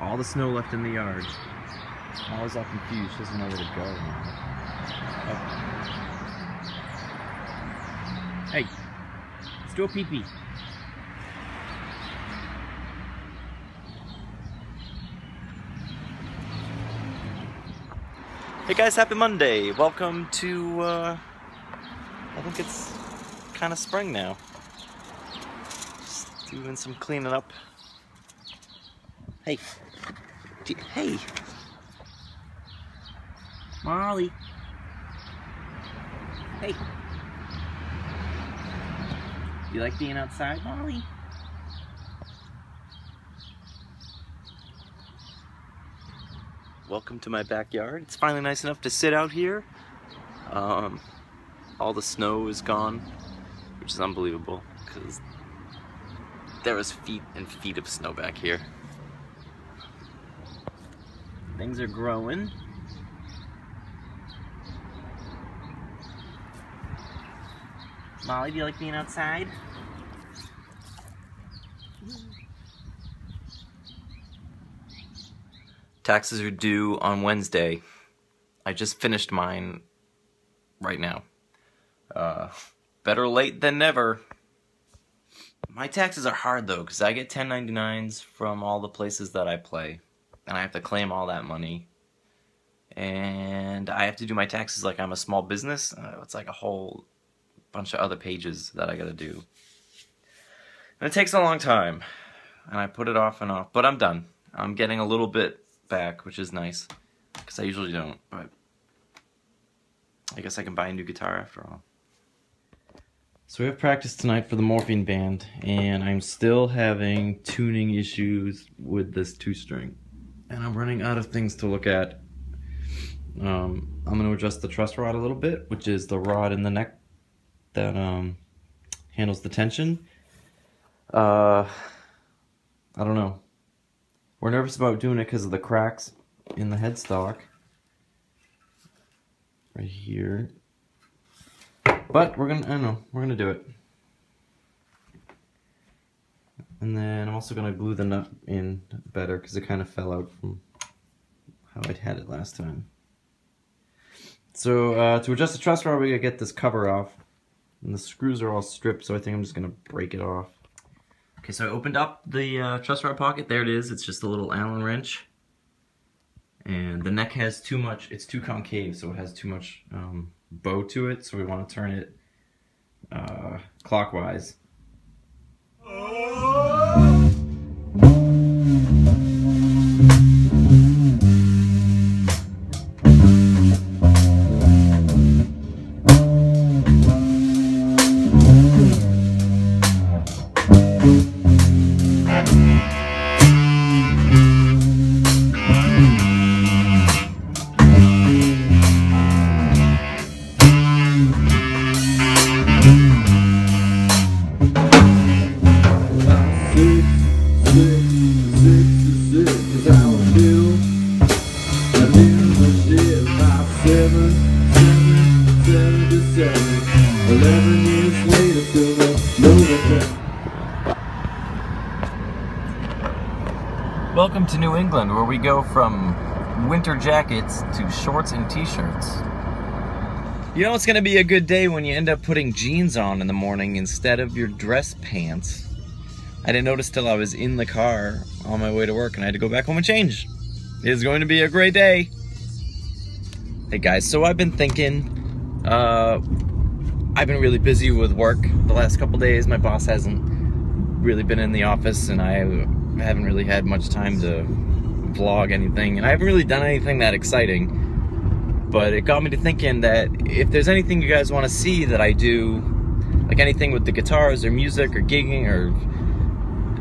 all the snow left in the yard. Molly's all confused. She doesn't know where to go now. Oh. Hey, let's do a pee pee. Hey guys, happy Monday. Welcome to, uh, I think it's kind of spring now. Just doing some cleaning up. Hey. D hey. Molly. Hey. You like being outside, Molly? Welcome to my backyard. It's finally nice enough to sit out here. Um, all the snow is gone, which is unbelievable because there was feet and feet of snow back here. Things are growing. Molly, do you like being outside? Taxes are due on Wednesday. I just finished mine right now. Uh, better late than never. My taxes are hard though, because I get 1099s from all the places that I play. And I have to claim all that money. And I have to do my taxes like I'm a small business. Uh, it's like a whole bunch of other pages that I gotta do. And it takes a long time. And I put it off and off, but I'm done. I'm getting a little bit back, which is nice. Because I usually don't, but I guess I can buy a new guitar after all. So we have practice tonight for the Morphine Band, and I'm still having tuning issues with this two-string. And I'm running out of things to look at. Um, I'm going to adjust the truss rod a little bit, which is the rod in the neck that um, handles the tension. Uh, I don't know. We're nervous about doing it because of the cracks in the headstock. Right here. But we're gonna, I don't know, we're gonna do it. And then I'm also gonna glue the nut in better because it kind of fell out from how I'd had it last time. So uh, to adjust the truss rod, we gotta get this cover off. And the screws are all stripped, so I think I'm just gonna break it off. Okay, so I opened up the uh, truss rod pocket. There it is. It's just a little Allen wrench. And the neck has too much, it's too concave, so it has too much um, bow to it, so we want to turn it uh, clockwise. Welcome to New England, where we go from winter jackets to shorts and t-shirts. You know it's gonna be a good day when you end up putting jeans on in the morning instead of your dress pants. I didn't notice till I was in the car on my way to work and I had to go back home and change. It's going to be a great day. Hey guys, so I've been thinking, uh, I've been really busy with work the last couple days. My boss hasn't really been in the office and I haven't really had much time to vlog anything and I haven't really done anything that exciting but it got me to thinking that if there's anything you guys want to see that I do like anything with the guitars or music or gigging or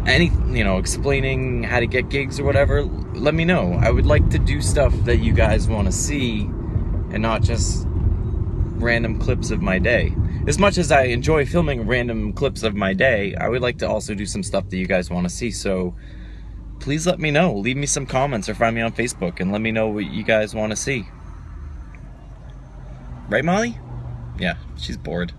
any you know explaining how to get gigs or whatever let me know. I would like to do stuff that you guys want to see and not just random clips of my day as much as I enjoy filming random clips of my day, I would like to also do some stuff that you guys want to see. So please let me know. Leave me some comments or find me on Facebook and let me know what you guys want to see. Right, Molly? Yeah, she's bored.